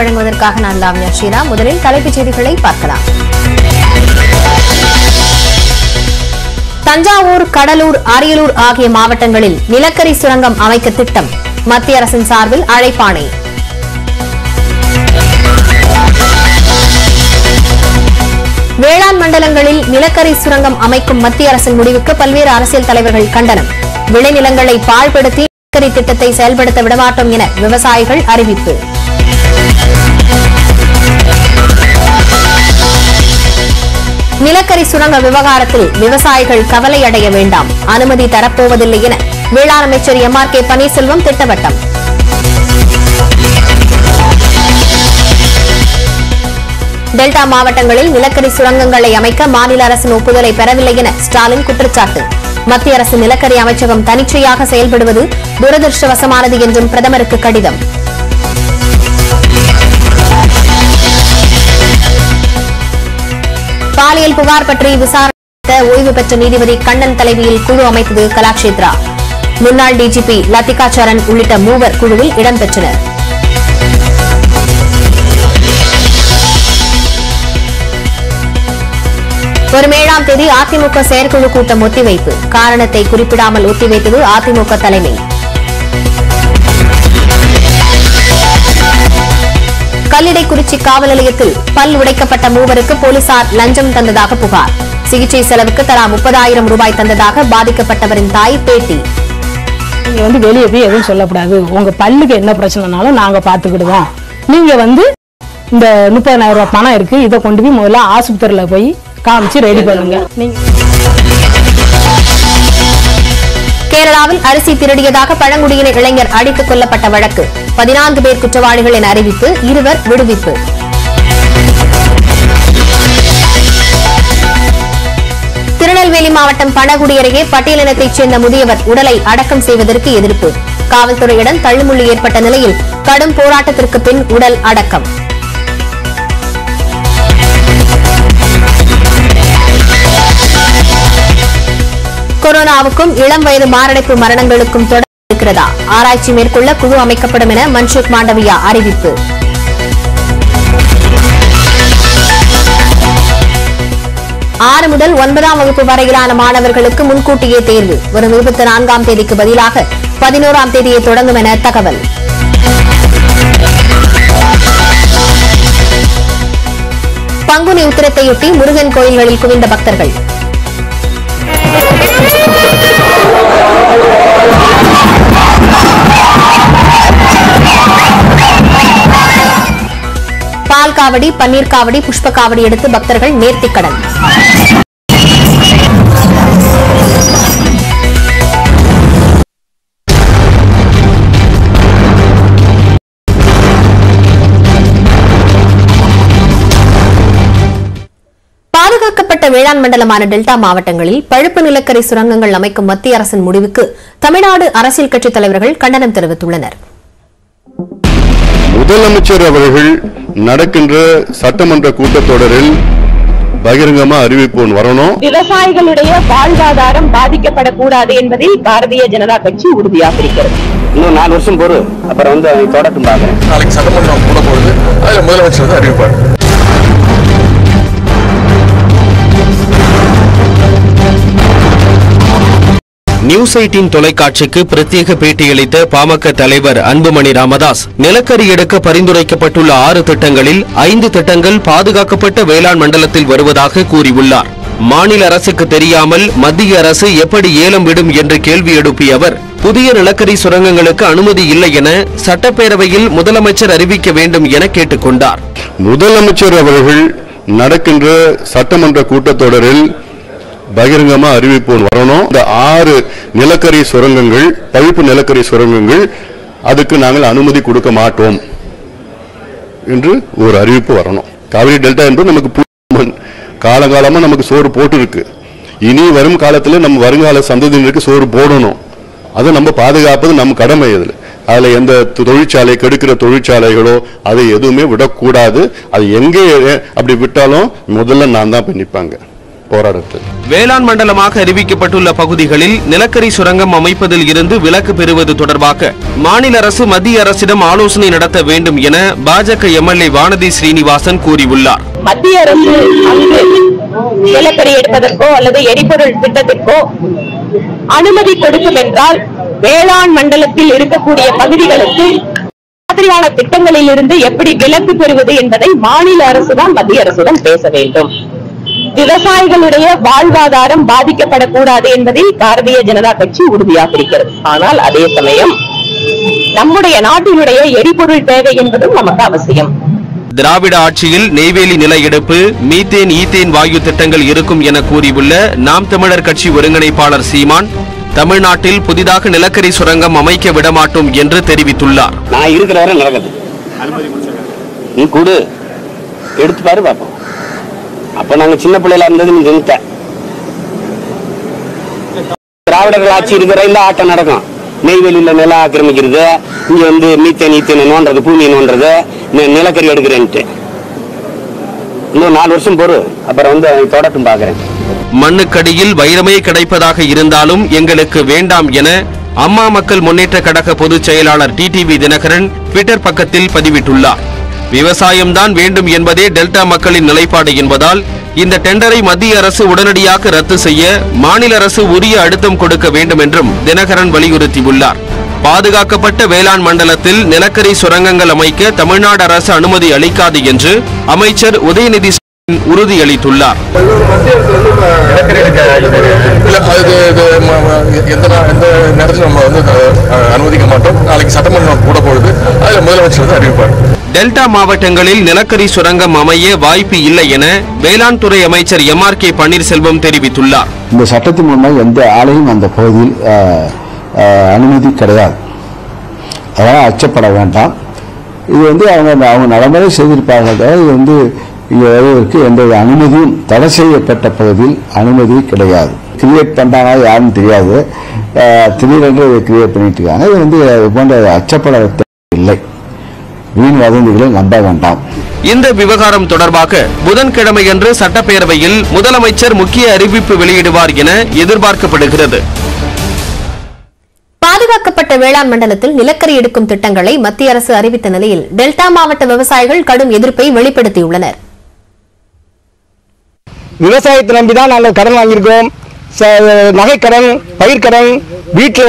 வழங்குவதற்காக நான் லாவண்யா ஸ்ரீராம். முதலில் தலைப்புச் செய்திகளை பார்க்கலாம். தஞ்சாவூர் கடலூர் அரியலூர் ஆகிய மாவட்டங்களில் நிலக்கரி சுரங்கம் அமைக்க திட்டம். மத்திய அரசின் சார்பில் அழைப்பாணை. வேளாண் மண்டலங்களில் நிலக்கரி சுரங்கம் அமைக்கும் மத்திய அரசின் முடிவுக்கு பல்வேறு அரசியல் தலைவர்கள் கண்டனம். விளைநிலங்களை பாழ்படுத்தி நிலக்கரி திட்டத்தை செயல்படுத்த விடமாட்டோம் என விவசாயிகள் அறிவிப்பு. நிலக்கரி சுரங்க விவகாரத்தில் விவசாயிகள் கவலை அடைய வேண்டாம். அனுமதி தரப்போவதில்லை என வேளாண் அமைச்சர் எம் ஆர் கே பன்னீர்செல்வம் திட்டவட்டம். டெல்டா மாவட்டங்களில் நிலக்கரி சுரங்கங்களை அமைக்க மாநில அரசின் ஒப்புதலை பெறவில்லை என ஸ்டாலின் குற்றச்சாட்டு. மத்திய அரசு நிலக்கரி அமைச்சகம் தனிச்சையாக செயல்படுவது துரதிருஷ்டவசமானது என்றும் பிரதமருக்கு கடிதம். பாலியல் புகார் பற்றி விசாரணை ஓய்வு பெற்ற நீதிபதி கண்ணன் தலைமையில் குழு அமைத்தது கலாட்சேத்ரா முன்னாள் டிஜிபி லத்திகா சரண் உள்ளிட்ட மூவர் குழுவில் இடம்பெற்றனர். வரும் ஏழாம் தேதி அதிமுக செயற்குழு கூட்டம் ஒத்திவைப்பு. காரணத்தை குறிப்பிடாமல் ஒத்திவைத்தது அதிமுக தலைமை. கல்லிடைக்குறிச்சி காவல் நிலையத்தில் பல் உடைக்கப்பட்ட மூவருக்கு போலீசார் லஞ்சம் தந்ததாக புகார். சிகிச்சை செலவுக்கு தலா முப்பதாயிரம் ரூபாய் தந்ததாக பாதிக்கப்பட்டவரின் தாய் பேட்டி. நீங்க வந்து வெளியே போய் எதுவும் சொல்லக்கூடாது. உங்க பல்லுக்கு என்ன பிரச்சனைனாலும் நாங்க பாத்துக்கிடுவோம் நீங்க வந்து இந்த முப்பதாயிரம் ரூபாய் பணம் இருக்கு இதை கொண்டு போய் முதல்ல ஆஸ்பத்திரியில போய் காமிச்சு ரெடி பண்ணுங்க. கேரளாவில் அரிசி திருடியதாக பழங்குடியின இளைஞர் அடித்துக் கொல்லப்பட்ட வழக்கு. பதினான்கு பேர் குற்றவாளிகள் என அறிவிப்பு இருவர் விடுவிப்பு. திருநெல்வேலி மாவட்டம் பணகுடி அருகே பட்டியலினத்தைச் சேர்ந்த முதியவர் உடலை அடக்கம் செய்வதற்கு எதிர்ப்பு. காவல்துறையுடன் தள்ளுமுள்ளு ஏற்பட்ட நிலையில் கடும் போராட்டத்திற்கு பின் உடல் அடக்கம். கொரோனாவுக்கும் இளம் வயது மாரடைப்பு மரணங்களுக்கும் உள்ளதா? ஆராய்ச்சி மேற்கொள்ள குழு அமைக்கப்படும் என மன்சுக் மாண்டவியா அறிவிப்பு. ஆறு முதல் ஒன்பதாம் வகுப்பு வரையிலான மாணவர்களுக்கு முன்கூட்டியே தேர்வு. வரும் இருபத்தி நான்காம் தேதிக்கு பதிலாக பதினோராம் தேதியை தொடங்கும் என தகவல். பங்குனி உத்திரத்தையொட்டி முருகன் கோயில்களில் குவிந்த பக்தர்கள். பால் காவடி பன்னீர் காவடி புஷ்ப காவடி எடுத்து பக்தர்கள் நேர்த்திக்கடன் பாதுகாக்கப்பட்ட வேளாண் மண்டலமான டெல்டா மாவட்டங்களில் பழுப்பு நிலக்கரி சுரங்கங்கள் அமைக்கும் மத்திய அரசின் முடிவுக்கு தமிழ்நாடு அரசியல் கட்சித் தலைவர்கள் கண்டனம் தெரிவித்துள்ளனர். முதலமைச்சர் அவர்கள் நடக்கின்ற சட்டமன்ற கூட்டத்தொடரில் பகிரங்கமா அறிவிப்பு ஒன்று வரணும். விவசாயிகளுடைய வாழ்வாதாரம் பாதிக்கப்படக்கூடாது என்பதில் பாரதிய ஜனதா கட்சி உறுதியாக இருக்கிறது. இன்னும் நாலு வருஷம் பொறு. அப்புறம் வந்து தொடக்கம் பார்க்குறேன். நாளைக்கு சட்டமன்றம் கூட போகுது. அதுல முதலமைச்சர் தான் அறிவிப்பார். நியூஸ் எயிட்டின் தொலைக்காட்சிக்கு பிரத்யேக பேட்டியளித்த பாமக தலைவர் அன்புமணி ராமதாஸ் நிலக்கரி எடுக்க பரிந்துரைக்கப்பட்டுள்ள ஆறு திட்டங்களில் ஐந்து திட்டங்கள் பாதுகாக்கப்பட்ட வேளாண் மண்டலத்தில் வருவதாக கூறியுள்ளார். மாநில அரசுக்கு தெரியாமல் மத்திய அரசு எப்படி ஏலம் விடும் என்று கேள்வி எழுப்பிய அவர் புதிய நிலக்கரி சுரங்கங்களுக்கு அனுமதி இல்லை என சட்டப்பேரவையில் முதலமைச்சர் அறிவிக்க வேண்டும் என கேட்டுக்கொண்டார். முதலமைச்சர் அவர்கள் நடக்கின்ற சட்டமன்ற கூட்டத்தொடரில் பகிரங்கமாக அறிவிப்பு வரணும். இந்த ஆறு நிலக்கரி சுரங்கங்கள் பழுப்பு நிலக்கரி சுரங்கங்கள் அதுக்கு நாங்கள் அனுமதி கொடுக்க மாட்டோம் என்று ஒரு அறிவிப்பு வரணும். காவிரி டெல்டா என்பது நமக்கு காலங்காலமாக நமக்கு சோறு போட்டு இருக்கு இனி வரும் காலத்தில் நம்ம வருங்கால சந்ததியினருக்கு சோறு போடணும். அதை நம்ம பாதுகாப்பது நம்ம கடமை இதில் அதில் எந்த தொழிற்சாலை கெடுக்கிற தொழிற்சாலைகளோ அதை எதுவுமே விடக்கூடாது. அது எங்கே அப்படி விட்டாலும் முதல்ல நான் தான் பண்ணிப்பாங்க போராடுறது. வேளாண் மண்டலமாக அறிவிக்கப்பட்டுள்ள பகுதிகளில் நிலக்கரி சுரங்கம் அமைப்பதில் இருந்து விலக்கு பெறுவது தொடர்பாக மாநில அரசு மத்திய அரசிடம் ஆலோசனை நடத்த வேண்டும் என பாஜக எம்எல்ஏ வானதி ஸ்ரீனிவாசன் கூறியுள்ளார். மத்திய அரசு நிலக்கரி எடுப்பதற்கோ அல்லது எரிபொருள் திட்டத்திற்கோ அனுமதி கொடுக்கும் என்றால் வேளாண் மண்டலத்தில் இருக்கக்கூடிய பகுதிகளுக்கு மாதிரியான திட்டங்களில் இருந்து எப்படி விலக்கு பெறுவது என்பதை மாநில அரசு தான் மத்திய அரசுடன் பேச வேண்டும். விவசாயிகளுடைய வாழ்வாதாரம் பாதிக்கப்படக்கூடாது என்பதில் பாரதிய ஜனதா கட்சி உறுதியாக இருக்கிறது. ஆனால் அதே சமயம் நம்முடைய நாட்டினுடைய எரிபொருள் தேவை என்பதும் நமக்கு அவசியம். திராவிட ஆட்சியில் நெய்வேலி நில எடுப்பு மீத்தேன் ஈத்தேன் வாயு திட்டங்கள் இருக்கும் என கூறியுள்ள நாம் தமிழர் கட்சி ஒருங்கிணைப்பாளர் சீமான் தமிழ்நாட்டில் புதிதாக நிலக்கரி சுரங்கம் அமைக்க விடமாட்டோம் என்று தெரிவித்துள்ளார். நான் இருக்கிற வரை நடக்குது. நீ கொடு. எடுத்து பாரு பாப்போம். அப்ப நாங்க சின்ன பிள்ளையில இருந்தது நீ நிறுத்த திராவிடர்கள் ஆட்சி இருக்கிற இந்த ஆட்டம் நடக்கும். நெய்வேலியில் நிலம் ஆக்கிரமிக்கிறது இங்கே வந்து மீத்தேன் ஈத்தேன் நோன்றது பூமி நோன்றது நிலக்கரி எடுக்கிறேன்ட்டு. இன்னும் நாலு வருஷம் பொறு அப்புறம் வந்து அதை தொடட்டும் பாக்குறேன். மண்ணுக்கடியில் வைரமே கிடைப்பதாக இருந்தாலும் எங்களுக்கு வேண்டாம் என அம்மா மக்கள் முன்னேற்ற கழக பொதுச் செயலாளர் டிடிவி தினகரன் ட்விட்டர் பக்கத்தில் பதிவிட்டுள்ளார். விவசாயம்தான் வேண்டும் என்பதே டெல்டா மக்களின் நிலைப்பாடு என்பதால் இந்த டெண்டரை மத்திய அரசு உடனடியாக ரத்து செய்ய மாநில அரசு உரிய அழுத்தம் கொடுக்க வேண்டும் என்றும் தினகரன் வலியுறுத்தியுள்ளார். பாதுகாக்கப்பட்ட வேளாண் மண்டலத்தில் நிலக்கரி சுரங்கங்கள் அமைக்க தமிழ்நாடு அரசு அனுமதி அளிக்காது என்று அமைச்சர் உதயநிதி உறுதியளித்துள்ளார். அனுமதிக்க மாட்டோம். நாளைக்கு சட்டமன்றம் கூட போகுது. அதில் முதலமைச்சர் அறிவிப்பார். டெல்டா மாவட்டங்களில் நிலக்கரி சுரங்கம் அமைய வாய்ப்பு இல்லை என வேளாண் துறை அமைச்சர் எம் ஆர் கே பன்னீர்செல்வம் தெரிவித்துள்ளார். இந்த சட்டத்தின் மூலமாக எந்த ஆலையும் அந்த பகுதியில் அனுமதி கிடையாது. அதனால் அச்சப்பட வேண்டாம். இது வந்து அவங்க அவங்க நடைமுறை செய்திருப்பாங்க தவிர இது வந்து இங்கே வருவதற்கு எந்த அனுமதியும் தடை செய்யப்பட்ட பகுதியில் அனுமதி கிடையாது. கிரியேட் பண்ணாங்க யாருன்னு தெரியாது. திடீரென்று இதை கிரியேட் பண்ணிட்டு இருக்காங்க. இது வந்து இது போன்ற அச்சப்பட இல்லை. வீண் வதந்திகளை நம்ப வேண்டாம். இந்த விவகாரம் தொடர்பாக புதன்கிழமையன்று சட்டப்பேரவையில் முதலமைச்சர் முக்கிய அறிவிப்பு வெளியிடுவார் என எதிர்பார்க்கப்படுகிறது. பாதுகாக்கப்பட்ட வேளாண் மண்டலத்தில் நிலக்கரி எடுக்கும் திட்டங்களை மத்திய அரசு அறிவித்த நிலையில் டெல்டா மாவட்ட விவசாயிகள் கடும் எதிர்ப்பை வெளிப்படுத்தியுள்ளனர். விவசாயத்தை நம்பி தான் நாங்கள் கடன் வாங்கியிருக்கோம். நகைக்கடன் பயிர்க்கடன் வீட்டு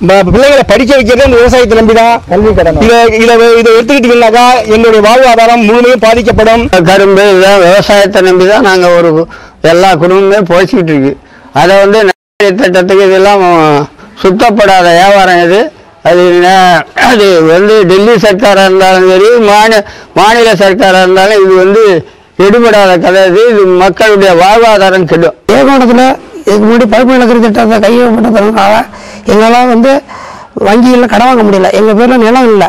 பிள்ளைகளை படிக்க வைக்கிறது இந்த விவசாயத்தை நம்பி தான் கல்வி கடன் இதை இதை இதை எடுத்துக்கிட்டீங்கன்னாக்கா எங்களுடைய வாழ்வாதாரம் முழுமையும் பாதிக்கப்படும். கரும்பு இதான் விவசாயத்தை நம்பி தான் நாங்கள் ஒரு எல்லா குடும்பமே போய்ச்சிக்கிட்டு இருக்கு. அதை வந்து திட்டத்துக்கு இதெல்லாம் சுத்தப்படாத வியாபாரம் இது. அது அது வந்து டெல்லி சர்க்காராக இருந்தாலும் சரி மாநில மாநில சர்க்காராக இருந்தாலும் இது வந்து எடுபடாத கதை இது. இது மக்களுடைய வாழ்வாதாரம் கெடும். ஏகோணத்தில் இதுக்கு முன்னாடி பழுப்பு நிலக்கரி திட்டத்தை கையகப்பட்டதுனால எங்களால் வந்து வங்கியில் கடன் வாங்க முடியல. எங்கள் பேரில் நிலம் இல்லை.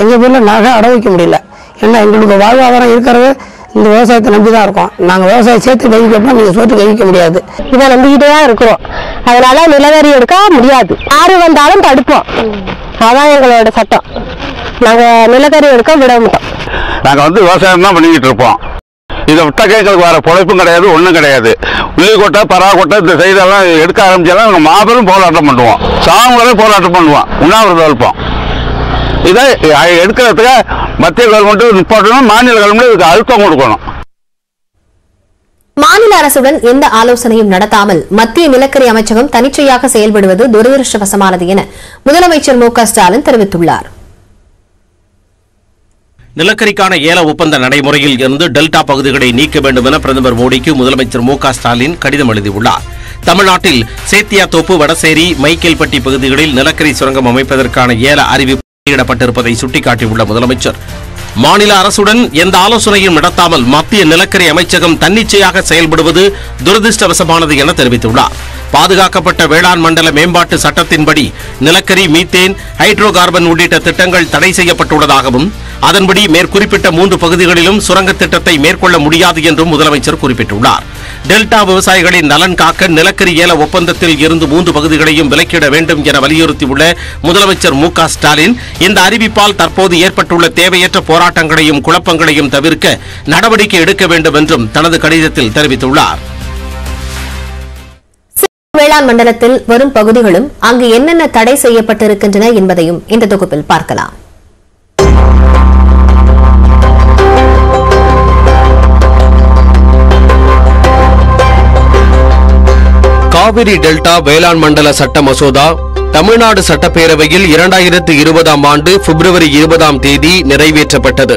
எங்கள் பேரில் நகை அடை வைக்க முடியல. ஏன்னா எங்களுக்கு வாழ்வாதாரம் இருக்கிறது இந்த விவசாயத்தை நம்பி தான் இருக்கோம். நாங்கள் விவசாயம் சேர்த்து கழிக்கப்போ நீங்கள் சோற்று கழிக்க முடியாது. இதை நம்பிக்கிட்டே தான் இருக்கிறோம். அதனால நிலவரி எடுக்க முடியாது. யாரு வந்தாலும் தடுப்போம். அதான் எங்களோட சட்டம். நாங்க நிலக்கரி எடுக்க விட மாட்டோம். நாங்கள் வந்து விவசாயம் தான் பண்ணிக்கிட்டு இருப்போம். இதை விட்டாக்க கேட்கறதுக்கு வர பொழைப்பும் கிடையாது ஒன்றும் கிடையாது. உள்ளிக்கோட்டை பராக்கொட்டை இந்த செய்தெல்லாம் எடுக்க ஆரம்பிச்சாலும் நாங்கள் மாபெரும் போராட்டம் பண்ணுவோம். சாகும் வரை போராட்டம் பண்ணுவோம். உண்ணாவிரதம் இருப்போம். இதை அஹ், எடுக்கிறதுக்கு மத்திய கவர்மெண்ட் நிப்பாட்டணும் மாநில கவர்மெண்ட் இதுக்கு அழுத்தம் கொடுக்கணும். மாநில அரசுடன் எந்த ஆலோசனையும் நடத்தாமல் மத்திய நிலக்கரி அமைச்சகம் தனிச்சையாக செயல்படுவது துரதிருஷ்டவசமானது என முதலமைச்சர் மு க ஸ்டாலின் தெரிவித்துள்ளார். நிலக்கரிக்கான ஏல ஒப்பந்த நடைமுறையில் இருந்து டெல்டா பகுதிகளை நீக்க வேண்டும் என பிரதமர் மோடிக்கு முதலமைச்சர் மு ஸ்டாலின் கடிதம் எழுதியுள்ளார். தமிழ்நாட்டில் சேத்தியாத்தோப்பு வடசேரி மைக்கேல்பட்டி பகுதிகளில் நிலக்கரி சுரங்கம் அமைப்பதற்கான ஏல அறிவிப்பு வெளியிடப்பட்டிருப்பதை சுட்டிக்காட்டியுள்ள முதலமைச்சர் மாநில அரசுடன் எந்த ஆலோசனையும் நடத்தாமல் மத்திய நிலக்கரி அமைச்சகம் தன்னிச்சையாக செயல்படுவது துரதிருஷ்டவசமானது என தெரிவித்துள்ளார். பாதுகாக்கப்பட்ட வேளாண் மண்டல மேம்பாட்டு சட்டத்தின்படி நிலக்கரி மீத்தேன் ஹைட்ரோ கார்பன் உள்ளிட்ட திட்டங்கள் தடை செய்யப்பட்டுள்ளதாகவும் அதன்படி மேற்குறிப்பிட்ட மூன்று பகுதிகளிலும் சுரங்க திட்டத்தை மேற்கொள்ள முடியாது என்றும் முதலமைச்சர் குறிப்பிட்டுள்ளார். டெல்டா விவசாயிகளின் நலன் காக்க நிலக்கரி ஏல ஒப்பந்தத்தில் இருந்து மூன்று பகுதிகளையும் விலக்கிட வேண்டும் என வலியுறுத்தியுள்ள முதலமைச்சர் மு க ஸ்டாலின் இந்த அறிவிப்பால் தற்போது ஏற்பட்டுள்ள தேவையற்ற போராட்டங்களையும் குழப்பங்களையும் தவிர்க்க நடவடிக்கை எடுக்க வேண்டும் என்றும் தனது கடிதத்தில் தெரிவித்துள்ளார். வேளாண் மண்டலத்தில் வரும் பகுதிகளும் அங்கு என்னென்ன தடை செய்யப்பட்டிருக்கின்றன என்பதையும் இந்த தொகுப்பில் பார்க்கலாம். காவிரி டெல்டா வேளாண் மண்டல சட்ட மசோதா தமிழ்நாடு சட்டப்பேரவையில் இரண்டாயிரத்து இருபதாம் ஆண்டு பிப்ரவரி இருபதாம் தேதி நிறைவேற்றப்பட்டது.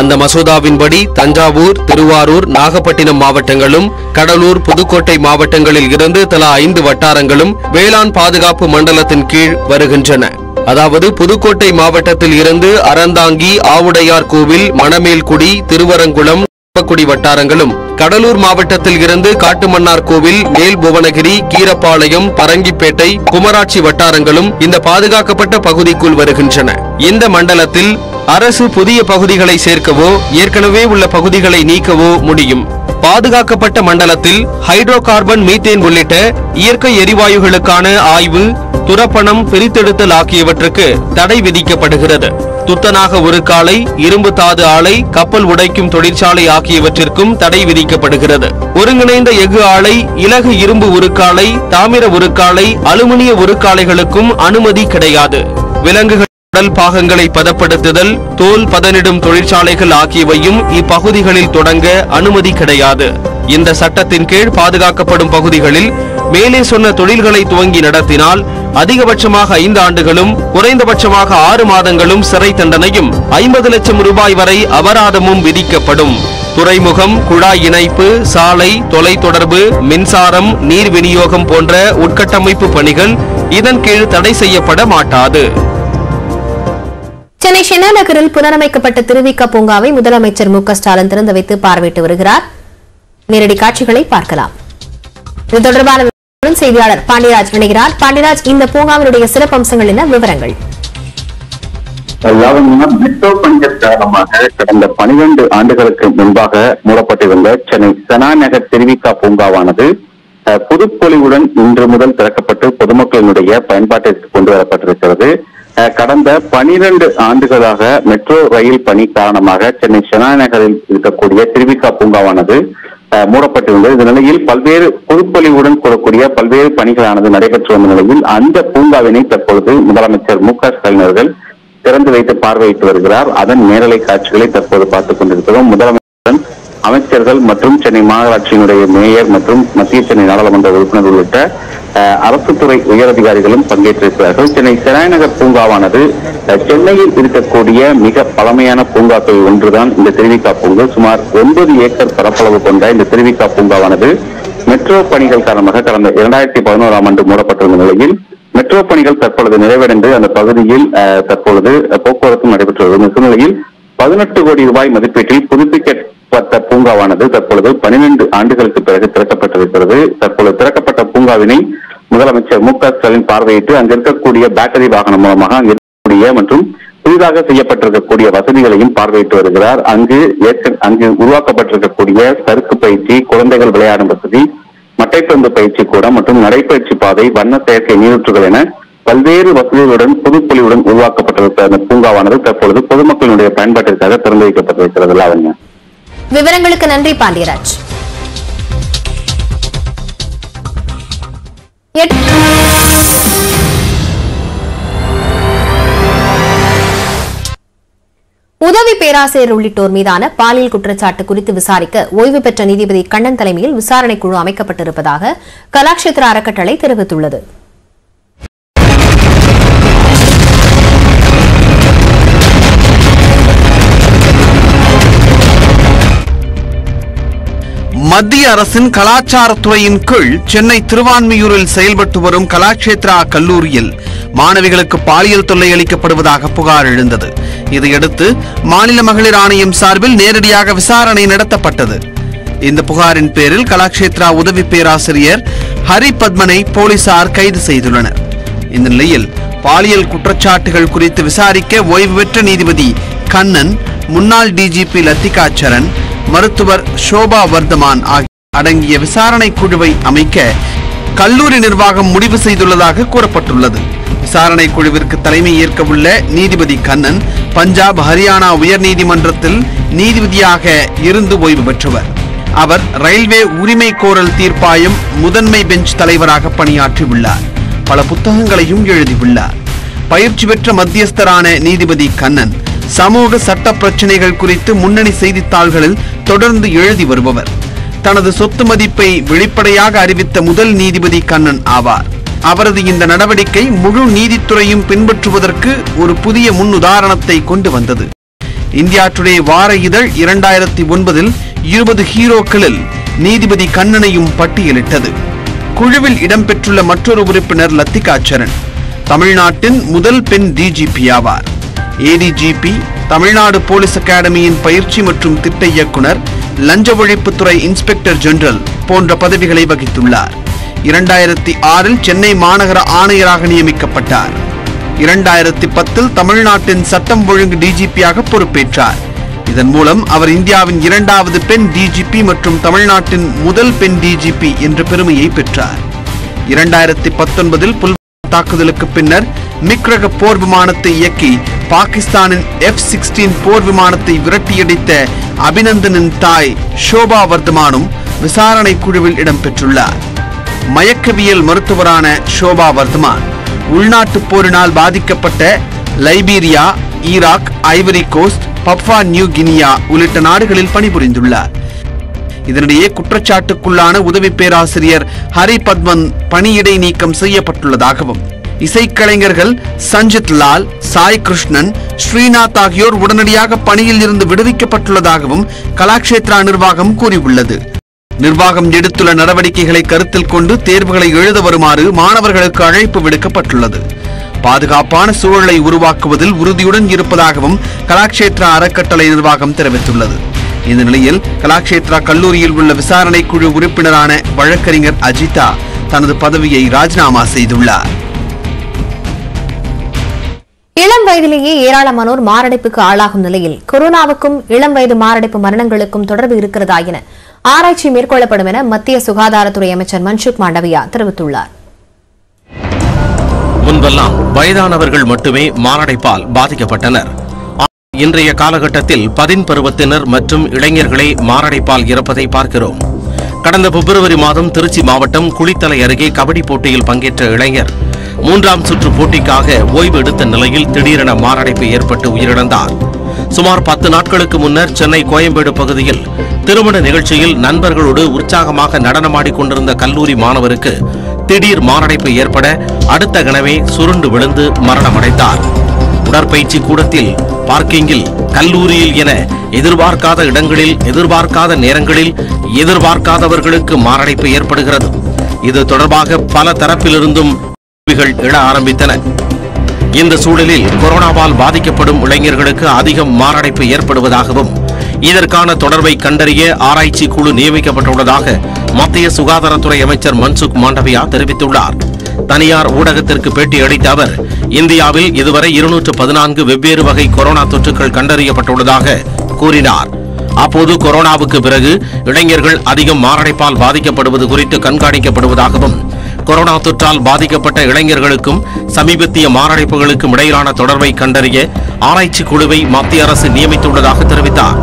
அந்த மசோதாவின்படி தஞ்சாவூர் திருவாரூர் நாகப்பட்டினம் மாவட்டங்களும் கடலூர் புதுக்கோட்டை மாவட்டங்களில் இருந்து தலா ஐந்து வட்டாரங்களும் வேளாண் பாதுகாப்பு மண்டலத்தின் கீழ் வருகின்றன. அதாவது புதுக்கோட்டை மாவட்டத்தில் இருந்து அறந்தாங்கி ஆவுடையார் கோவில் மணமேல்குடி திருவரங்குளம் குடி வட்டாரங்களும் கடலூர் மாவட்டத்தில் இருந்து காட்டுமன்னார் கோவில் மேல் புவனகிரி கீரப்பாளையம் பரங்கிப்பேட்டை குமராட்சி வட்டாரங்களும் இந்த பாதுகாக்கப்பட்ட பகுதிக்குள் வருகின்றன. இந்த மண்டலத்தில் அரசு புதிய பகுதிகளை சேர்க்கவோ ஏற்கனவே உள்ள பகுதிகளை நீக்கவோ முடியும். பாதுகாக்கப்பட்ட மண்டலத்தில் ஹைட்ரோ கார்பன் மீத்தேன் உள்ளிட்ட இயற்கை எரிவாயுகளுக்கான ஆய்வு துரப்பணம் பிரித்தெடுத்தல் ஆகியவற்றுக்கு தடை விதிக்கப்படுகிறது. துத்தநாக உருக்காலை இரும்பு தாது ஆலை கப்பல் உடைக்கும் தொழிற்சாலை ஆகியவற்றிற்கும் தடை விதிக்கப்படுகிறது. ஒருங்கிணைந்த எஃகு ஆலை இலகு இரும்பு உருக்காலை தாமிர உருக்காலை அலுமினிய உருக்காலைகளுக்கும் அனுமதி கிடையாது. விலங்குகள் உடல் பாகங்களை பதப்படுத்துதல் தோல் பதனிடும் தொழிற்சாலைகள் ஆகியவையும் இப்பகுதிகளில் தொடங்க அனுமதி கிடையாது. இந்த சட்டத்தின் கீழ் பாதுகாக்கப்படும் பகுதிகளில் மேலே சொன்ன தொழில்களை துவங்கி நடத்தினால் அதிகபட்சமாக ஐந்து ஆண்டுகளும் குறைந்தபட்சமாக ஆறு மாதங்களும் சிறை தண்டனையும் ஐம்பது லட்சம் ரூபாய் வரை அபராதமும் விதிக்கப்படும். துறைமுகம் குழாய் இணைப்பு சாலை தொலைத்தொடர்பு மின்சாரம் நீர் விநியோகம் போன்ற உட்கட்டமைப்பு பணிகள் இதன் கீழ் தடை செய்யப்பட மாட்டாது. சென்னை ஷெனா நகரில் புனரமைக்கப்பட்ட திருவிக பூங்காவை முதலமைச்சர் மு ஸ்டாலின் திறந்து வைத்து பார்வையிட்டு வருகிறார். நேரடி காட்சிகளை பார்க்கலாம். இது தொடர்பான செய்தியாளர் பாண்டியராஜ் இணைகிறார். பாண்டியராஜ் இந்த பூங்காவினுடைய சிறப்பு அம்சங்கள் என்ன? விவரங்கள். மெட்ரோ பணிகள் காரணமாக கடந்த பனிரெண்டு ஆண்டுகளுக்கு முன்பாக மூடப்பட்டிருந்த சென்னை சனாநகர் திருவிக்கா பூங்காவானது புதுப்பொலிவுடன் இன்று முதல் திறக்கப்பட்டு பொதுமக்களினுடைய பயன்பாட்டிற்கு கொண்டு வரப்பட்டிருக்கிறது. கடந்த பனிரெண்டு ஆண்டுகளாக மெட்ரோ ரயில் பணி காரணமாக சென்னை சனா நகரில் இருக்கக்கூடிய திருவிக்கா பூங்காவானது மூடப்பட்டிருந்தது. இந்த நிலையில் பல்வேறு பொதுப்பொழிவுடன் கூடக்கூடிய பல்வேறு பணிகளானது நடைபெற்று வந்த நிலையில் அந்த பூங்காவினை தற்பொழுது முதலமைச்சர் மு க ஸ்டாலின் அவர்கள் திறந்து வைத்து பார்வையிட்டு வருகிறார். அதன் நேரலை காட்சிகளை தற்போது பார்த்துக் கொண்டிருக்கிறோம். முதலமைச்சர் அமைச்சர்கள் மற்றும் சென்னை மாநகராட்சியினுடைய மேயர் மற்றும் மத்திய சென்னை நாடாளுமன்ற உறுப்பினர் உள்ளிட்ட அரசு துறை உயரதிகாரிகளும் பங்கேற்றிருக்கிறார்கள். சென்னை செராய்நகர் பூங்காவானது சென்னையில் இருக்கக்கூடிய மிக பழமையான பூங்காக்கள் ஒன்றுதான். இந்த திருவிக்கா பூங்கா சுமார் ஒன்பது ஏக்கர் பரப்பளவு கொண்ட இந்த திருவிக்கா பூங்காவானது மெட்ரோ பணிகள் காரணமாக கடந்த இரண்டாயிரத்தி பதினோராம் ஆண்டு மூடப்பட்டிருந்த நிலையில் மெட்ரோ பணிகள் தற்பொழுது நிறைவடைந்து அந்த பகுதியில் அஹ், தற்பொழுது போக்குவரத்து நடைபெற்று வரும் இந்த சூழ்நிலையில் பதினெட்டு கோடி ரூபாய் மதிப்பீட்டில் புதுப்பிக்க பூங்காவானது தற்பொழுது பனிரெண்டு ஆண்டுகளுக்கு பிறகு திறக்கப்பட்டிருக்கிறது. தற்பொழுது திறக்கப்பட்ட பூங்காவினை முதலமைச்சர் மு க ஸ்டாலின் பார்வையிட்டு அங்கு இருக்கக்கூடிய பேட்டரி வாகனம் மூலமாக அங்கிருக்கக்கூடிய மற்றும் புதிதாக செய்யப்பட்டிருக்கக்கூடிய வசதிகளையும் பார்வையிட்டு வருகிறார். அங்கு அங்கு உருவாக்கப்பட்டிருக்கக்கூடிய சறுக்கு பயிற்சி குழந்தைகள் விளையாடும் வசதி மட்டைப்பந்து பயிற்சி கூடம் மற்றும் நடைப்பயிற்சி பாதை வண்ண செயற்கை நீரூற்றுகள் என பல்வேறு வசதிகளுடன் புதுப்பொலிவுடன் உருவாக்கப்பட்டிருக்கிற அந்த பூங்காவானது தற்பொழுது பொதுமக்களுடைய பயன்பாட்டிற்காக திறந்து வைக்கப்பட்டிருக்கிறது. லாவண்யா. விவரங்களுக்கு நன்றி பாண்டியராஜ். உதவி பேராசிரியர் உள்ளிட்டோர் மீதான பாலியல் குற்றச்சாட்டு குறித்து விசாரிக்க ஓய்வு பெற்ற நீதிபதி கண்ணன் தலைமையில் விசாரணை குழு அமைக்கப்பட்டிருப்பதாக கலாட்சேத்திர அறக்கட்டளை தெரிவித்துள்ளது. மத்திய அரசின் கலாச்சாரத்துறையின் கீழ் சென்னை திருவான்மியூரில் செயல்பட்டு வரும் கலாட்சேத்ரா கல்லூரியில் மாணவிகளுக்கு பாலியல் தொல்லை அளிக்கப்படுவதாக புகார் எழுந்தது. இதையடுத்து மாநில மகளிர் ஆணையம் சார்பில் நேரடியாக விசாரணை நடத்தப்பட்டது. இந்த புகாரின் பேரில் கலாட்சேத்ரா உதவி பேராசிரியர் ஹரி பத்மனை போலீசார் கைது செய்துள்ளனர். இந்த நிலையில் பாலியல் குற்றச்சாட்டுகள் குறித்து விசாரிக்க ஓய்வு பெற்ற நீதிபதி கண்ணன் முன்னாள் டிஜிபி லத்திகா சரண் மருத்துவர் ஷோபா வர்தமான் ஆகிய அடங்கிய விசாரணை குழுவை அமைக்க கல்லூரி நிர்வாகம் முடிவு செய்துள்ளதாக கூறப்பட்டுள்ளது. விசாரணை குழுவிற்கு தலைமை ஏற்க உள்ள நீதிபதி கண்ணன் பஞ்சாப் ஹரியானா உயர்நீதிமன்றத்தில் நீதிபதியாக இருந்து ஓய்வு பெற்றவர். அவர் ரயில்வே உரிமை கோரல் தீர்ப்பாயம் முதன்மை பெஞ்ச் தலைவராக பணியாற்றியுள்ளார் பல புத்தகங்களையும் எழுதியுள்ளார் பயிற்சி பெற்ற மத்தியஸ்தரான நீதிபதி கண்ணன் சமூக சட்ட பிரச்சனைகள் குறித்து முன்னணி செய்தித்தாள்களில் தொடர்ந்து எழுதி வருபவர். தனது சொத்து மதிப்பை வெளிப்படையாக அறிவித்த முதல் நீதிபதி கண்ணன் ஆவார். அவரது இந்த நடவடிக்கை முழு நீதித்துறையும் பின்பற்றுவதற்கு ஒரு புதிய முன்னுதாரணத்தை கொண்டு வந்தது. இந்தியா டுடே வார இதழ் இரண்டாயிரத்தி ஒன்பதில் இருபது ஹீரோக்களில் நீதிபதி கண்ணனையும் பட்டியலிட்டது. குழுவில் இடம்பெற்றுள்ள மற்றொரு உறுப்பினர் லத்திகா சரண் தமிழ்நாட்டின் முதல் பெண் டிஜிபி ஆவார். ஏடிஜிபி தமிழ்நாடு போலீஸ் அகாடமியின் பயிற்சி மற்றும் திட்ட இயக்குனர் லஞ்ச ஒழிப்புத்துறை இன்ஸ்பெக்டர் ஜெனரல் போன்ற பதவிகளை வகித்துள்ளார். இரண்டாயிரத்தி ஆறில் சென்னை மாநகர ஆணையராக நியமிக்கப்பட்டார். இரண்டாயிரத்தி பத்தில் தமிழ்நாட்டின் சட்டம் ஒழுங்கு டிஜிபியாக பொறுப்பேற்றார். இதன் மூலம் அவர் இந்தியாவின் இரண்டாவது பெண் டிஜிபி மற்றும் தமிழ்நாட்டின் முதல் பெண் டிஜிபி என்ற பெருமையை பெற்றார். இரண்டாயிரத்தி பத்தொன்பதில் புல்வாமா தாக்குதலுக்கு பின்னர் மிக்ரக போர் விமானத்தை இயக்கி பாகிஸ்தானின் எஃப் சிக்ஸ்டீன் போர் விமானத்தை விரட்டியடித்த அபிநந்தனின் தாய் ஷோபா வர்தமானும் விசாரணை குழுவில் இடம்பெற்றுள்ளார். மயக்கவியல் மருத்துவரான ஷோபா வர்தமான் உள்நாட்டு போரினால் பாதிக்கப்பட்ட Liberia Iraq Ivory Coast Papua New Guinea உள்ளிட்ட நாடுகளில் பணிபுரிந்துள்ளார். இதனிடையே குற்றச்சாட்டுக்குள்ளான உதவி பேராசிரியர் ஹரி பத்மன் பணியிடை நீக்கம் செய்யப்பட்டுள்ளதாகவும் இசைக்கலைஞர்கள் சஞ்சித் லால் சாய் கிருஷ்ணன் ஸ்ரீநாத் ஆகியோர் உடனடியாக பணியில் இருந்து விடுவிக்கப்பட்டுள்ளதாகவும் கலாக்ஷேத்ரா நிர்வாகம் கூறியுள்ளது. நிர்வாகம் எடுத்துள்ள நடவடிக்கைகளை கருத்தில் கொண்டு தேர்வுகளை எழுத வருமாறு மாணவர்களுக்கு அழைப்பு விடுக்கப்பட்டுள்ளது. பாதுகாப்பான சூழலை உருவாக்குவதில் உறுதியுடன் இருப்பதாகவும் கலாக்ஷேத்ரா அறக்கட்டளை நிர்வாகம் தெரிவித்துள்ளது. இந்த நிலையில் கலாக்ஷேத்ரா கல்லூரியில் உள்ள விசாரணை குழு உறுப்பினரான வழக்கறிஞர் அஜிதா தனது பதவியை ராஜினாமா செய்துள்ளார். வயதிலேயே ஏராளமானோர் மாரடைப்புக்கு ஆளாகும் நிலையில் கொரோனாவுக்கும் இளம் வயது மாரடைப்பு மரணங்களுக்கும் தொடர்பு இருக்கிறதா என ஆராய்ச்சி மேற்கொள்ளப்படும் என மத்திய சுகாதாரத்துறை அமைச்சர் மன்சுக் மாண்டவியா தெரிவித்துள்ளார். முன்பெல்லாம் வயதானவர்கள் மட்டுமே மாரடைப்பால் பாதிக்கப்பட்டனர். இன்றைய காலகட்டத்தில் பதின் பருவத்தினர் மற்றும் இளைஞர்களே மாரடைப்பால் இறப்பதை பார்க்கிறோம். கடந்த பிப்ரவரி மாதம் திருச்சி மாவட்டம் குளித்தலை அருகே கபடி போட்டியில் பங்கேற்ற இளைஞர் மூன்றாம் சுற்று போட்டிக்காக ஓய்வு எடுத்த நிலையில் திடீரென மாரடைப்பு ஏற்பட்டு உயிரிழந்தார். சுமார் பத்து நாட்களுக்கு முன்னர் சென்னை கோயம்பேடு பகுதியில் திருமண நிகழ்ச்சியில் நண்பர்களோடு உற்சாகமாக நடனமாடிக் கொண்டிருந்த கல்லூரி மாணவருக்கு திடீர் மாரடைப்பு ஏற்பட அடுத்த கனவே சுருண்டு விழுந்து மரணமடைந்தார். உடற்பயிற்சி கூடத்தில் பார்க்கிங்கில் கல்லூரியில் என எதிர்பார்க்காத இடங்களில் எதிர்பார்க்காத நேரங்களில் எதிர்பார்க்காதவர்களுக்கு மாரடைப்பு ஏற்படுகிறது. இது தொடர்பாக பல தரப்பிலிருந்தும் கேள்விகள் எழ ஆரம்பித்தன. இந்த சூழலில் கொரோனாவால் பாதிக்கப்படும் இளைஞர்களுக்கு அதிகம் மாரடைப்பு ஏற்படுவதாகவும் இதற்கான தொடர்பை கண்டறிய ஆராய்ச்சி குழு நியமிக்கப்பட்டுள்ளதாக மத்திய சுகாதாரத்துறை அமைச்சர் மன்சுக் மாண்டவியா தெரிவித்துள்ளார். தனியார் ஊடகத்திற்கு பேட்டி அளித்த அவர் இந்தியாவில் இதுவரை இருநூற்று பதினான்கு வெவ்வேறு வகை கொரோனா தொற்றுகள் கண்டறியப்பட்டுள்ளதாக கூறினார். அப்போது கொரோனாவுக்கு பிறகு இளைஞர்கள் அதிகம் மாரடைப்பால் பாதிக்கப்படுவது குறித்து கண்காணிக்கப்படுவதாகவும் கொரோனா தொற்றால் பாதிக்கப்பட்ட இளைஞர்களுக்கும் சமீபத்திய மாரடைப்புகளுக்கும் இடையிலான தொடர்பை கண்டறிய ஆராய்ச்சி குழுவை மத்திய அரசு நியமித்துள்ளதாக தெரிவித்தார்.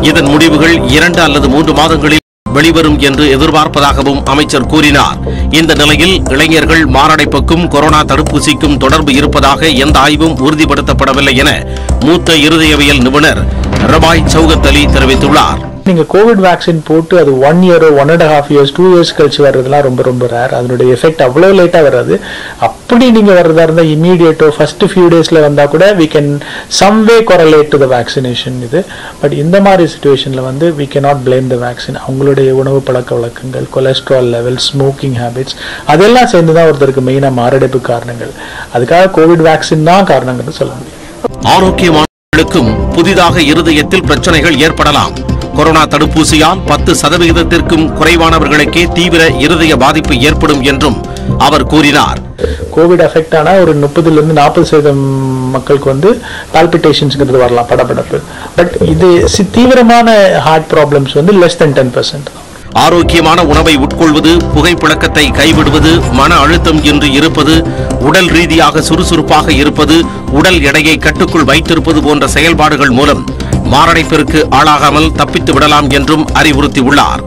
இதன் முடிவுகள் இரண்டு அல்லது மூன்று மாதங்களில் வெளிவரும் என்று எதிர்பார்ப்பதாகவும் அமைச்சர் கூறினார். இந்த நிலையில் இளைஞர்கள் மாரடைப்புக்கும் கொரோனா தடுப்பூசிக்கும் தொடர்பு இருப்பதாக எந்த ஆய்வும் உறுதிப்படுத்தப்படவில்லை என மூத்த இருதயவியல் நிபுணர் ரபாய் சௌகத் அலி தெரிவித்துள்ளார். நீங்க கோவிட் வேக்சின் போட்டு அது one இயரோ one and half years two years கழிச்சு வர்றதுலாம் ரொம்ப ரொம்ப ரேர் அதனுடைய எஃபெக்ட் அவ்வளோ லேட்டாக வராது அப்படி நீங்க வர்றதா இருந்தால் இமீடியட்டோ ஃபர்ஸ்ட் ஃபியூ டேஸ்ல வந்தால் கூட we can some way correlate to the vaccination இது. பட் இந்த மாதிரி சுச்சுவேஷன்ல வந்து we can not blame the vaccine அவங்களுடைய உணவு பழக்க வழக்கங்கள் கொலஸ்ட்ரால் லெவல் ஸ்மோக்கிங் ஹேபிட்ஸ் அதெல்லாம் சேர்ந்து தான் ஒருத்தருக்கு மெயினாக மாரடைப்பு காரணங்கள். அதுக்காக கோவிட் வேக்சின் தான் காரணங்கள்னு சொல்ல முடியும். ஆரோக்கியமானவர்களுக்கும் புதிதாக இருதயத்தில் பிரச்சனைகள் ஏற்படலாம். கொரோனா தடுப்பூசியால் பத்து சதவிகிதத்திற்கும் குறைவானவர்களுக்கே தீவிர இருதய பாதிப்பு ஏற்படும் என்றும் அவர் கூறினார். கோவிட் அஃபெக்ட் ஆனா ஒரு முப்பதுல இருந்து நாற்பது சதவீதம் மக்களுக்கு வந்து பால்பிட்டேஷன்ஸ்ங்கிறது வரலாம் படபடப்பு. பட் இது சி- தீவிரமான ஹார்ட் ப்ராப்ளம்ஸ் வந்து லெஸ் தென் டென் பர்சன்ட் ஆரோக்கியமான உணவை உட்கொள்வது புகைப்பழக்கத்தை கைவிடுவது மன அழுத்தம் என்று இருப்பது உடல் ரீதியாக சுறுசுறுப்பாக இருப்பது உடல் எடையை கட்டுக்குள் வைத்திருப்பது போன்ற செயல்பாடுகள் மூலம் மாரடைப்பிற்கு ஆளாகாமல் தப்பித்து விடலாம் என்றும் அறிவுறுத்தியுள்ளார்.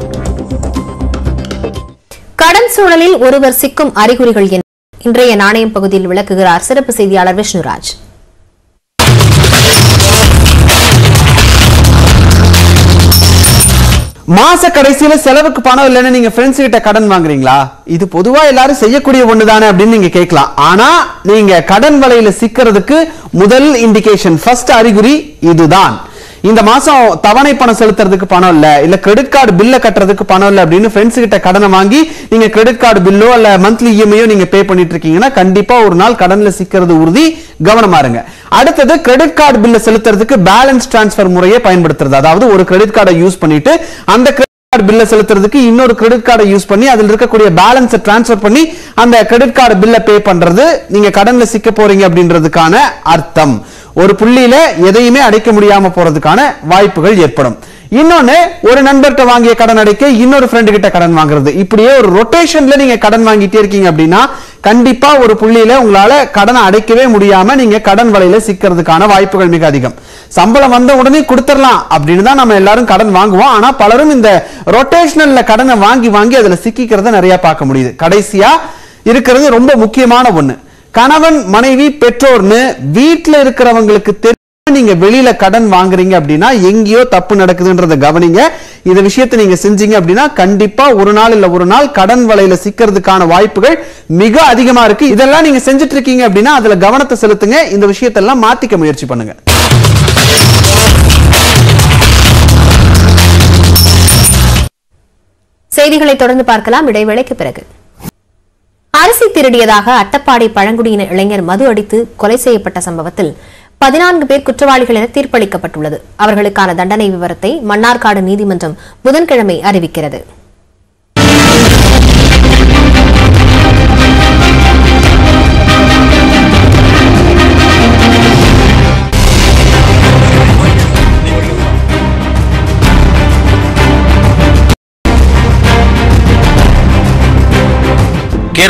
கடன் சூழலில் ஒருவர் சிக்கும் அறிகுறிகள் இன்றைய நாணயம் பகுதியில் விளக்குகிறார் சிறப்பு செய்தியாளர் விஷ்ணுராஜ். மாச கடைசியில செலவுக்கு பணம் இல்லைன்னு நீங்க ஃப்ரெண்ட்ஸ் கிட்ட கடன் வாங்குறீங்களா? இது பொதுவா எல்லாரும் செய்யக்கூடிய ஒண்ணு தானே அப்படின்னு நீங்க கேட்கலாம். ஆனா நீங்க கடன் வலையில சிக்கிறதுக்கு முதல் இண்டிகேஷன் ஃபர்ஸ்ட் அறிகுறி இதுதான். இந்த மாசம் தவணை பணம் செலுத்துறதுக்கு பணம் இல்ல இல்ல கிரெடிட் கார்டு பில்ல கட்டுறதுக்கு பணம் இல்ல அப்படின்னு ஃப்ரெண்ட்ஸ் கிட்ட கடனை வாங்கி நீங்க கிரெடிட் கார்டு பில்லோ இல்ல மந்த்லி இஎம்ஐயோ நீங்க பே பண்ணிட்டு இருக்கீங்கன்னா கண்டிப்பா ஒரு நாள் கடன்ல சிக்கிறது உறுதி. கவனமா இருங்க. அடுத்தது கிரெடிட் கார்டு பில்ல செலுத்துறதுக்கு பேலன்ஸ் டிரான்ஸ்பர் முறையை பயன்படுத்துறது. அதாவது ஒரு கிரெடிட் கார்டை யூஸ் பண்ணிட்டு அந்த கார்டு பில்ல செலுத்துறதுக்கு இன்னொரு கிரெடிட் கார்டை யூஸ் பண்ணி அதில் இருக்கக்கூடிய பேலன்ஸை டிரான்ஸ்ஃபர் பண்ணி அந்த கிரெடிட் கார்டு பில்ல பே பண்றது நீங்க கடன்ல சிக்க போறீங்க அப்படின்றதுக்கான அர்த்தம். ஒரு புள்ளியில எதையுமே அடைக்க முடியாம போறதுக்கான வாய்ப்புகள் ஏற்படும். இன்னொன்னு ஒரு நண்பர்கிட்ட வாங்கிய கடன் அடைக்க இன்னொரு ஃப்ரெண்டு கிட்ட கடன் வாங்குறது. இப்படியே ஒரு ரொட்டேஷன்ல நீங்க கடன் வாங்கிட்டே இருக்கீங்க அப்படின்னா கண்டிப்பா ஒரு புள்ளியில உங்களால கடனை அடைக்கவே முடியாம நீங்க கடன் வலையில சிக்கிறதுக்கான வாய்ப்புகள் மிக அதிகம். சம்பளம் வந்த உடனே கொடுத்துடலாம் அப்படின்னு தான் நம்ம எல்லாரும் கடன் வாங்குவோம். ஆனா பலரும் இந்த ரொட்டேஷனல்ல கடனை வாங்கி வாங்கி அதுல சிக்கிக்கிறத நிறைய பார்க்க முடியுது. கடைசியா இருக்கிறது ரொம்ப முக்கியமான ஒன்று கணவன் மனைவி பெற்றோர்னு வீட்டில் இருக்கிறவங்களுக்கு தெரியும் நீங்க வெளியில கடன் வாங்குறீங்க அப்படின்னா எங்கேயோ தப்பு நடக்குதுன்றத கவனிங்க. இந்த விஷயத்தை நீங்க செஞ்சீங்க அப்படின்னா கண்டிப்பா ஒரு நாள் இல்ல ஒரு நாள் கடன் வலையில சிக்கிறதுக்கான வாய்ப்புகள் மிக அதிகமா இருக்கு. இதெல்லாம் நீங்க செஞ்சுட்டு இருக்கீங்க அப்படின்னா அதுல கவனத்தை செலுத்துங்க. இந்த விஷயத்தெல்லாம் மாத்திக்க முயற்சி பண்ணுங்க. செய்திகளை தொடர்ந்து பார்க்கலாம். இடைவேளைக்கு பிறகு. அரிசி திருடியதாக அட்டப்பாடி பழங்குடியின இளைஞர் மது அடித்து கொலை செய்யப்பட்ட சம்பவத்தில் பதினான்கு பேர் குற்றவாளிகள் என தீர்ப்பளிக்கப்பட்டுள்ளது. அவர்களுக்கான தண்டனை விவரத்தை மன்னார்காடு நீதிமன்றம் புதன்கிழமை அறிவிக்கிறது.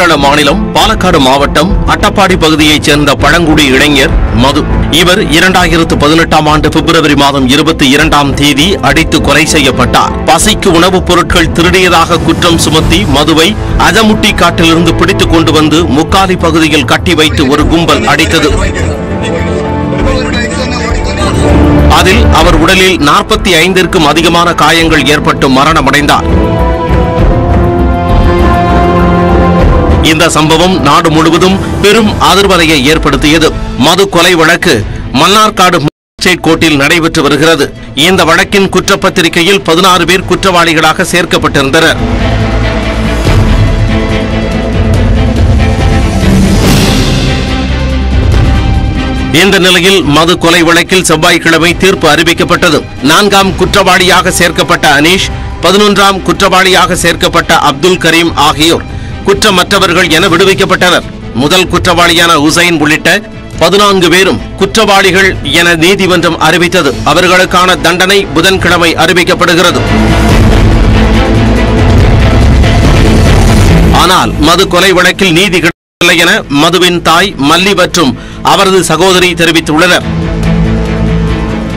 கேரள மாநிலம் பாலக்காடு மாவட்டம் அட்டப்பாடி பகுதியைச் சேர்ந்த பழங்குடி இளைஞர் மது. இவர் இரண்டாயிரத்து பதினெட்டாம் ஆண்டு பிப்ரவரி மாதம் இருபத்தி இரண்டாம் தேதி அடித்து கொலை செய்யப்பட்டார். பசிக்கு உணவுப் பொருட்கள் திருடியதாக குற்றம் சுமத்தி மதுவை அஜமுட்டி காட்டிலிருந்து பிடித்துக் கொண்டு வந்து முக்காலி பகுதியில் கட்டி வைத்து ஒரு கும்பல் அடித்தது. அதில் அவர் உடலில் நாற்பத்தி ஐந்திற்கும் அதிகமான காயங்கள் ஏற்பட்டு மரணமடைந்தார். இந்த சம்பவம் நாடு முழுவதும் பெரும் அதிர்வலையை ஏற்படுத்தியது. மது கொலை வழக்கு மன்னார்காடு மேஜிஸ்ட்ரேட் கோர்ட்டில் நடைபெற்று வருகிறது. இந்த வழக்கின் குற்றப்பத்திரிகையில் பதினாறு பேர் குற்றவாளிகளாக சேர்க்கப்பட்டிருந்தனர். இந்த நிலையில் மது கொலை வழக்கில் செவ்வாய்க்கிழமை தீர்ப்பு அறிவிக்கப்பட்டது. நான்காம் குற்றவாளியாக சேர்க்கப்பட்ட அனீஷ் பதினொன்றாம் குற்றவாளியாக சேர்க்கப்பட்ட அப்துல் கரீம் ஆகியோர். குற்றமற்றவர்கள் என விடுவிக்கப்பட்டனர். முதல் குற்றவாளியான உசைன் உள்ளிட்ட பதினான்கு பேரும் குற்றவாளிகள் என நீதிமன்றம் அறிவித்தது. அவர்களுக்கான தண்டனை புதன்கிழமை அறிவிக்கப்படுகிறது. ஆனால் மது கொலை வழக்கில் நீதி கிடைக்கவில்லை என மதுவின் தாய் மல்லி மற்றும் அவரது சகோதரி தெரிவித்துள்ளனர்.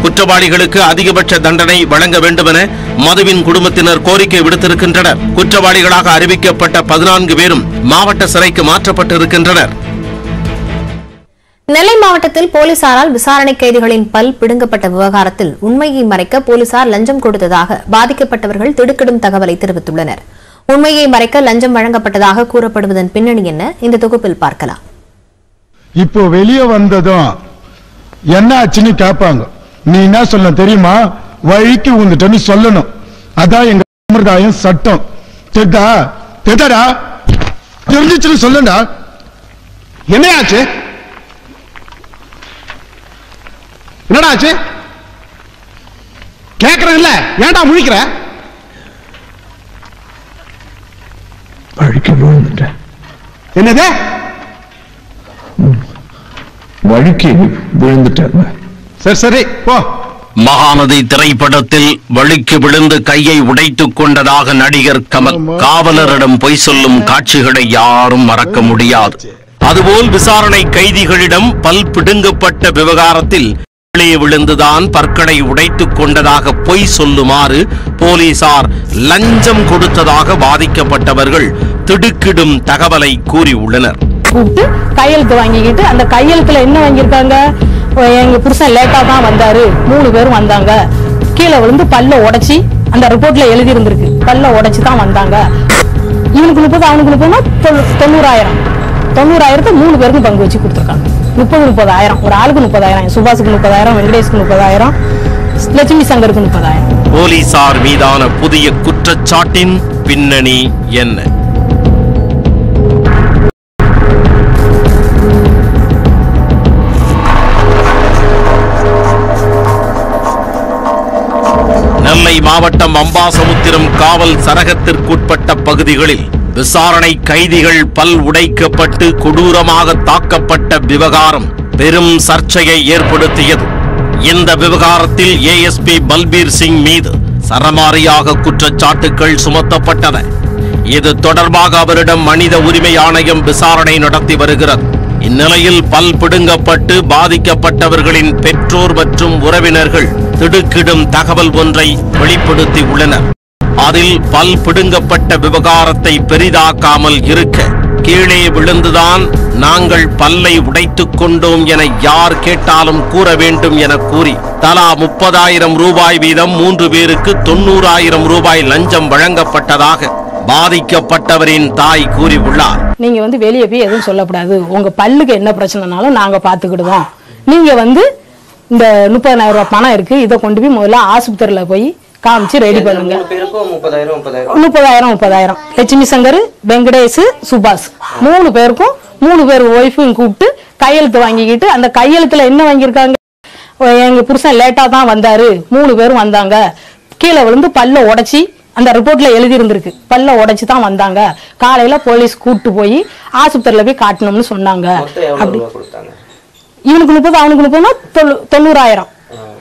குற்றவாளிகளுக்கு அதிகபட்ச தண்டனை வழங்க வேண்டும் என மதுவின் குடும்பத்தினர் கோரிக்கை விடுத்திருக்கின்றனர். குற்றவாளிகளாக அறிவிக்கப்பட்ட பதினான்கு பேரும் மாவட்ட சிறைக்கு மாற்றப்பட்டிருக்கின்றனர். நெல்லை மாவட்டத்தில் போலீசாரால் விசாரணை கைதிகளின் பல் பிடுங்கப்பட்ட விவகாரத்தில் உண்மையை மறைக்க போலீசார் லஞ்சம் கொடுத்ததாக பாதிக்கப்பட்டவர்கள் திடுக்கிடும் தகவலை தெரிவித்துள்ளனர். உண்மையை மறைக்க லஞ்சம் வழங்கப்பட்டதாக கூறப்படுவதன் பின்னணி என்ன? இந்த தொகுப்பில் பார்க்கலாம். இப்போ வெளியே வந்ததும் என்ன ஆச்சுன்னு கேட்பாங்க நீ என்ன சொல்லணும் தெரியுமா? வழிக்கு உந்துட்டன்னு சொல்லணும். அதான் எங்க சம்பிரதாயம் சட்டம். தெரிதா? தெரிதாடா? தெரிஞ்சிச்சுன்னு சொல்லுடா. என்ன ஆச்சு என்னடா ஆச்சு கேக்குறேன் இல்ல ஏன்டா முழிக்கிற? வழிக்கு விழுந்துட்டேன். என்னது? வழிக்கு விழுந்துட்டேன். சரி சரி போ. மகாநதி திரைப்படத்தில் வழிக்கு விழுந்து கையை உடைத்துக் கொண்டதாக நடிகர் கமல் காவலரிடம் பொய் சொல்லும் காட்சிகளை யாரும் மறக்க முடியாது. அதுபோல் விசாரணை கைதிகளிடம் பல் பிடுங்கப்பட்ட விவகாரத்தில் கீழே விழுந்துதான் பற்களை உடைத்துக் கொண்டதாக பொய் சொல்லுமாறு போலீசார் லஞ்சம் கொடுத்ததாக பாதிக்கப்பட்டவர்கள் திடுக்கிடும் தகவலை கூறியுள்ளனர். கூப்பிட்டு கையெழுத்து வாங்கிக்கிட்டு அந்த கையெழுத்துல என்ன வாங்கியிருக்காங்க? எங்கள் புருஷன் லேட்டாக தான் வந்தாரு. மூணு பேரும் வந்தாங்க. கீழே விழுந்து பல்ல உடைச்சி அந்த ரிப்போர்ட்டில் எழுதி இருந்திருக்கு பல்ல உடைச்சு தான் வந்தாங்க. இவனுக்கு முப்பது அவனுக்கு முப்பதுனா தொண்ணூ- தொண்ணூறாயிரம். தொண்ணூறாயிரத்தை மூணு பேருக்கும் பங்கு வச்சு கொடுத்துருக்காங்க. முப்பது முப்பதாயிரம். ஒரு ஆளுக்கு முப்பதாயிரம். சுபாஷுக்கு முப்பதாயிரம் வெங்கடேஷ்க்கு முப்பதாயிரம் லட்சுமி சங்கருக்கு முப்பதாயிரம். போலீசார் மீதான புதிய குற்றச்சாட்டின் பின்னணி என்ன? நாகை மாவட்டம் அம்பாசமுத்திரம் காவல் சரகத்திற்குட்பட்ட பகுதிகளில் விசாரணை கைதிகள் பல் உடைக்கப்பட்டு கொடூரமாக தாக்கப்பட்ட விவகாரம் பெரும் சர்ச்சையை ஏற்படுத்தியது. இந்த விவகாரத்தில் ஏஎஸ்பி பல்பீர் சிங் மீது சரமாரியாக குற்றச்சாட்டுகள் சுமத்தப்பட்டன. இது தொடர்பாக அவரிடம் மனித உரிமை ஆணையம் விசாரணை நடத்தி வருகிறது. இந்நிலையில் பல் பிடுங்கப்பட்டு பாதிக்கப்பட்டவர்களின் பெற்றோர் மற்றும் உறவினர்கள் திடுக்கிடும் தகவல் ஒன்றை வெளிப்படுத்தி உள்ளனர். அதில் பல் பிடுங்கப்பட்ட விவகாரத்தை பெரிதாக்காமல் இருக்க கீழே விழுந்துதான் நாங்கள் பல்லை உடைத்துக் கொண்டோம் என யார் கேட்டாலும் கூற வேண்டும் என கூறி தலா முப்பதாயிரம் ரூபாய் வீதம் மூன்று பேருக்கு தொண்ணூறாயிரம் ரூபாய் லஞ்சம் வழங்கப்பட்டதாக பாதிக்கப்பட்டவரின் தாய் கூறியுள்ளார். நீங்க வந்து வெளியே போய் எதுவும் சொல்லக்கூடாது. உங்க பல்லுக்கு என்ன பிரச்சனைனாலும் நாங்க பாத்துக்கிடுவோம். நீங்க வந்து இந்த முப்பதாயிரம் ரூபாய் பணம் இருக்கு இதை கொண்டு போய் முதல்ல ஆஸ்பத்திரியில போய் காமிச்சு ரெடி பண்ணுங்க. முப்பதாயிரம் முப்பதாயிரம். லட்சுமி சங்கர் வெங்கடேஷ் சுபாஷ். மூணு பேருக்கும் மூணு பேர் ஒய்ஃபையும் கூப்பிட்டு கையெழுத்து வாங்கிக்கிட்டு அந்த கையெழுத்துல என்ன வாங்கியிருக்காங்க? எங்க புருஷன் லேட்டா தான் வந்தாரு. மூணு பேரும் வந்தாங்க. கீழே விழுந்து பல்ல உடைச்சி அந்த ரிப்போர்ட்ல எழுதி இருந்திருக்கு பல்ல உடைச்சு தான் வந்தாங்க. காலையில போலீஸ் கூட்டு போய் ஆஸ்பத்திரியில போய் காட்டணும்னு சொன்னாங்க. அப்படி இவனுக்கு முப்பது அவனுக்கு முப்பதுனா தொண்ணூ- தொண்ணூறாயிரம்.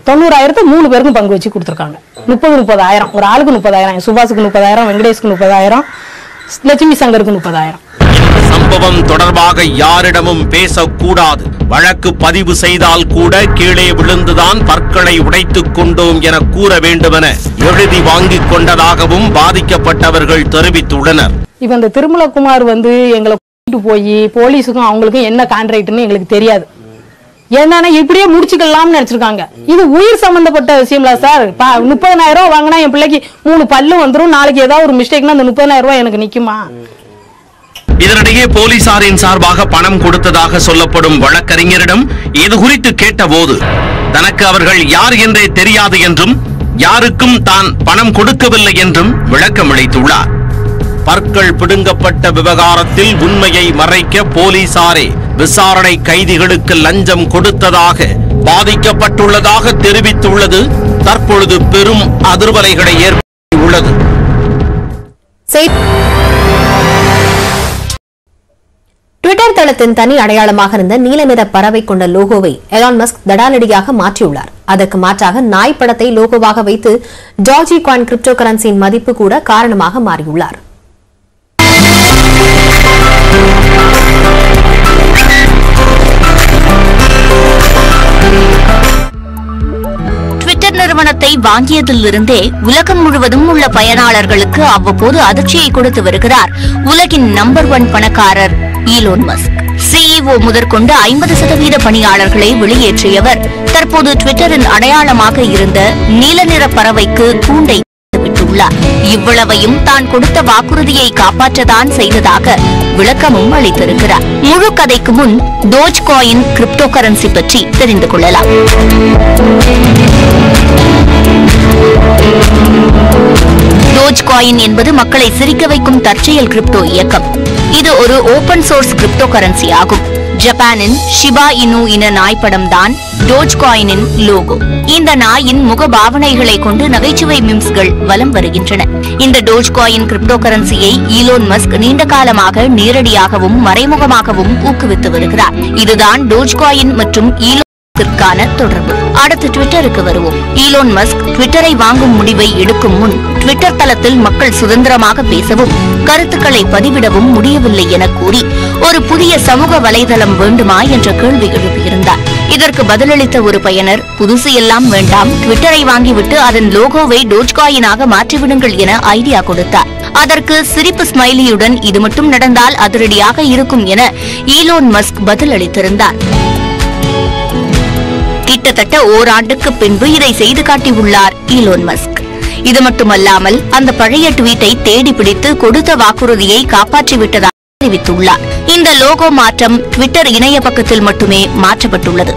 தொண்ணூறாயிரத்தை மூணு பேருக்கும் பங்கு வச்சு கொடுத்துருக்காங்க. முப்பது முப்பதாயிரம். ஒரு ஆளுக்கு முப்பதாயிரம் சுபாஷுக்கு முப்பதாயிரம் வெங்கடேஷ்க்கு முப்பதாயிரம் லட்சுமி சங்கருக்கு முப்பதாயிரம். சம்பவம் தொடர்பாக யாரிடமும் பேசக்கூடாது. வழக்கு பதிவு செய்தால் கூட கீழே விழுந்துதான் பற்களை உடைத்துக் கொண்டோம் என கூற வேண்டுமென எழுதி வாங்கிக் கொண்டதாகவும் பாதிக்கப்பட்டவர்கள் தெரிவித்துள்ளனர். இப்ப இந்த திருமலகுமார் வந்து எங்களை கூட்டிட்டு போய் போலீஸுக்கும் அவங்களுக்கும் என்ன கான்ட்ராக்ட்னு எங்களுக்கு தெரியாது. என்னன்னா இப்படியே முடிச்சுக்கலாம்னு நினைச்சிருக்காங்க. இது உயிர் சம்பந்தப்பட்ட விஷயம்ல சார். முப்பதனாயிரம் ரூபாய் வாங்கினா என் பிள்ளைக்கு மூணு பல்லு வந்துடும் நாளைக்கு ஏதாவது ஒரு மிஸ்டேக்னா அந்த முப்பதனாயிரம் ரூபாய் எனக்கு நிக்குமா? இதனிடையே போலீசாரின் சார்பாக பணம் கொடுத்ததாக சொல்லப்படும் வழக்கறிஞரிடம் இது குறித்து கேட்டபோது தனக்கு அவர்கள் யார் என்றே தெரியாது என்றும் யாருக்கும் தான் பணம் கொடுக்கவில்லை என்றும் விளக்கம் அளித்துள்ளார் பற்கள் பிடுங்கப்பட்ட விவகாரத்தில் உண்மையை மறைக்க போலீசாரே விசாரணை கைதிகளுக்கு லஞ்சம் கொடுத்ததாக பாதிக்கப்பட்டுள்ளதாக தெரிவித்துள்ளது. தற்பொழுது பெரும் அதிர்வலைகளை ஏற்படுத்தியுள்ளது. ட்விட்டர் தளத்தின் தனி அடையாளமாக இருந்த நீல நிற பறவை கொண்ட லோகோவை எலான் மஸ்க் தடாலடியாக மாற்றியுள்ளார். அதற்கு மாற்றாக நாய் படத்தை லோகோவாக வைத்து ஜார்ஜி காயின் கிரிப்டோ கரன்சியின் மதிப்பு கூட காரணமாக மாறியுள்ளார். நிறுவனத்தை வாங்கியதிலிருந்தே உலகம் முழுவதும் உள்ள பயனாளர்களுக்கு அவ்வப்போது அதிர்ச்சியை கொடுத்து வருகிறார் உலகின் நம்பர் ஒன் பணக்காரர் ஈலோன் மஸ்க். சிஇஓ முதற்கொண்டு ஐம்பது சதவீத பணியாளர்களை வெளியேற்றியவர். தற்போது ட்விட்டரின் அடையாளமாக இருந்த நீல நிற பறவைக்கு கூண்டை விட்டுள்ளார். இவ்வளவையும் தான் கொடுத்த வாக்குறுதியை காப்பாற்றதான் செய்ததாக விளக்கமும் அளித்திருக்கிறார். முழு கதைக்கு முன் டோஜ் காயின் கிரிப்டோ கரன்சி பற்றி தெரிந்து கொள்ளலாம். டோஜ் காயின் என்பது மக்களை சிரிக்க வைக்கும் தற்செயல் கிரிப்டோ இயக்கம். இது ஒரு ஓபன் சோர்ஸ் கிரிப்டோ கரன்சி ஆகும். ஜப்பானின் ஷிபா இனு இன நாய் தான் டோஜ் காயினின் லோகோ. இந்த நாயின் முக பாவனைகளை கொண்டு நகைச்சுவை மிம்ஸ்கள் வலம் வருகின்றன. இந்த டோஜ் காயின் கிரிப்டோ கரன்சியை ஈலோன் மஸ்க் நீண்ட காலமாக நேரடியாகவும் மறைமுகமாகவும் ஊக்குவித்து வருகிறார். இதுதான் டோஜ் காயின் மற்றும் ஈலோன் தொடர்பு. அடுத்து ட்விட்டருக்கு வருவோம். ஈலோன் மஸ்க் ட்விட்டரை வாங்கும் முடிவை எடுக்கும் முன் ட்விட்டர் தளத்தில் மக்கள் சுதந்திரமாக பேசவும் கருத்துக்களை பதிவிடவும் முடியவில்லை என கூறி ஒரு புதிய சமூக வலைதளம் வேண்டுமா என்ற கேள்வி எழுப்பியிருந்தார். இதற்கு பதிலளித்த ஒரு பயனர் புதுசு எல்லாம் வேண்டாம் ட்விட்டரை வாங்கிவிட்டு அதன் லோகோவை டோஜ்காயினாக மாற்றிவிடுங்கள் என ஐடியா கொடுத்தார். அதற்கு சிரிப்பு ஸ்மைலியுடன் இது மட்டும் நடந்தால் அதிரடியாக இருக்கும் என ஈலோன் மஸ்க் பதிலளித்திருந்தார். கிட்டத்தட்ட ஓராண்டுக்கு பின்பு இதை செய்து காட்டியுள்ளார் ஈலோன் மஸ்க். இது மட்டுமல்லாமல் அந்த பழைய ட்வீட்டை தேடி பிடித்து கொடுத்த வாக்குறுதியை காப்பாற்றிவிட்டதாக தெரிவித்துள்ளார். இந்த லோகோ மாற்றம் ட்விட்டர் இணைய பக்கத்தில் மட்டுமே மாற்றப்பட்டுள்ளது.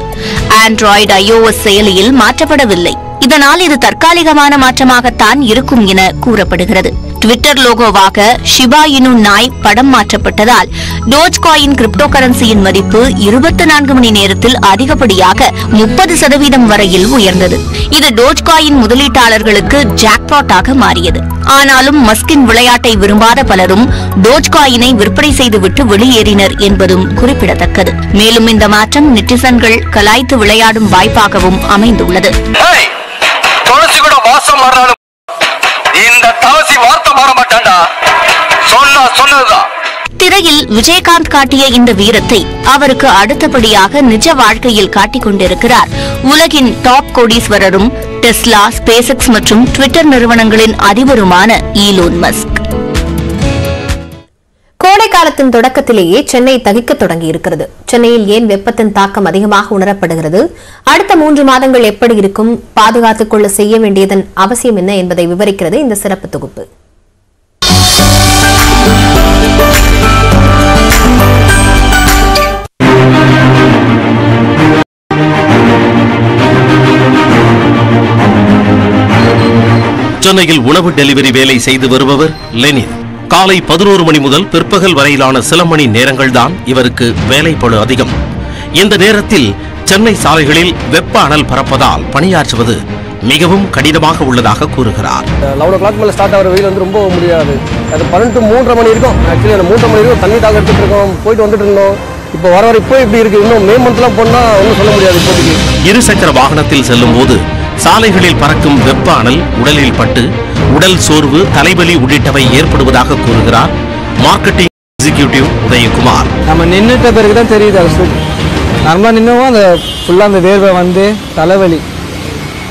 ஆண்ட்ராய்டு ஐஓஎஸ் செயலியில் மாற்றப்படவில்லை. இதனால் இது தற்காலிகமான மாற்றமாகத்தான் இருக்கும் என கூறப்படுகிறது. ட்விட்டர் லோகோவாக ஷிபா இனு நாய் படம் மாற்றப்பட்டதால் டோஜ் காயின் கிரிப்டோ கரன்சியின் மதிப்பு இருபத்தி நான்கு மணி நேரத்தில் அதிகப்படியாக முப்பது சதவீதம் வரையில் உயர்ந்தது. இது டோஜ் காயின் முதலீட்டாளர்களுக்கு ஜாக்பாட்டாக மாறியது. ஆனாலும் மஸ்கின் விளையாட்டை விரும்பாத பலரும் டோஜ் காயினை விற்பனை செய்துவிட்டு வெளியேறினர் என்பதும் குறிப்பிடத்தக்கது. மேலும் இந்த மாற்றம் நெட்டிசன்கள் கலாய்த்து விளையாடும் வாய்ப்பாகவும் அமைந்துள்ளது. வார்த்தை மாற மாட்டான்டா. சொன்னா சொன்னதுதான். திரையில் விஜயகாந்த் காட்டிய இந்த வீரத்தை அவருக்கு அடுத்தபடியாக நிஜ வாழ்க்கையில் காட்டிக் கொண்டிருக்கிறார். உலகின் டாப் கோடீஸ்வரரும் டெஸ்லா ஸ்பேசெக்ஸ் மற்றும் ட்விட்டர் நிறுவனங்களின் அதிபருமான ஈலோன் மஸ்க் கோடை காலத்தின் தொடக்கத்திலேயே சென்னை தகிக்க தொடங்கி இருக்கிறது சென்னையில் ஏன் வெப்பத்தின் தாக்கம் அதிகமாக உணரப்படுகிறது? அடுத்த மூன்று மாதங்கள் எப்படி இருக்கும்? பாதுகாத்துக் கொள்ள செய்ய வேண்டியதன் அவசியம் என்ன என்பதை விவரிக்கிறது இந்த சிறப்பு தொகுப்பு. சென்னையில் உணவு டெலிவரி வேலை செய்து வருபவர் லெனின். காலை பதினோரு மணி முதல் பிற்பகல் வரையிலான சில மணி நேரங்கள்தான் இவருக்கு வேலைப்பளு அதிகம். இந்த நேரத்தில் சென்னை சாலைகளில் வெப்ப அனல் பறப்பதால் பணியாற்றுவது மிகவும் கடினமாக உள்ளதாக கூறுகிறார். லெவன் ஓ கிளாக் மேலே ஸ்டார்ட் ஆகிற வெயில் வந்து ரொம்ப முடியாது. அது பன்னெண்டு மூன்றரை மணி இருக்கும். ஆக்சுவலி அந்த மூன்றரை மணி இருக்கும் தண்ணி தாக எடுத்துட்டு இருக்கோம். போயிட்டு வந்துட்டு இருந்தோம். இப்போ வர வர இப்போ இப்படி இருக்கு. இன்னும் மே மந்த்லாம் போனால் ஒன்றும் சொல்ல முடியாது இப்போதைக்கு. இருசக்கர வாகனத்தில் செல்லும் போது சாலைகளில் பறக்கும் வெப்ப அனல் உடலில் பட்டு உடல் சோர்வு தலைவலி உள்ளிட்டவை ஏற்படுவதாக கூறுகிறார் மார்க்கெட்டிங் எக்ஸிகியூட்டிவ் உதயகுமார். நம்ம நின்றுட்ட பிறகு தான் தெரியுது அது. நார்மலாக நின்றுவும் அந்த ஃபுல்லாக அந்த வேர்வை வந்து தலைவலி.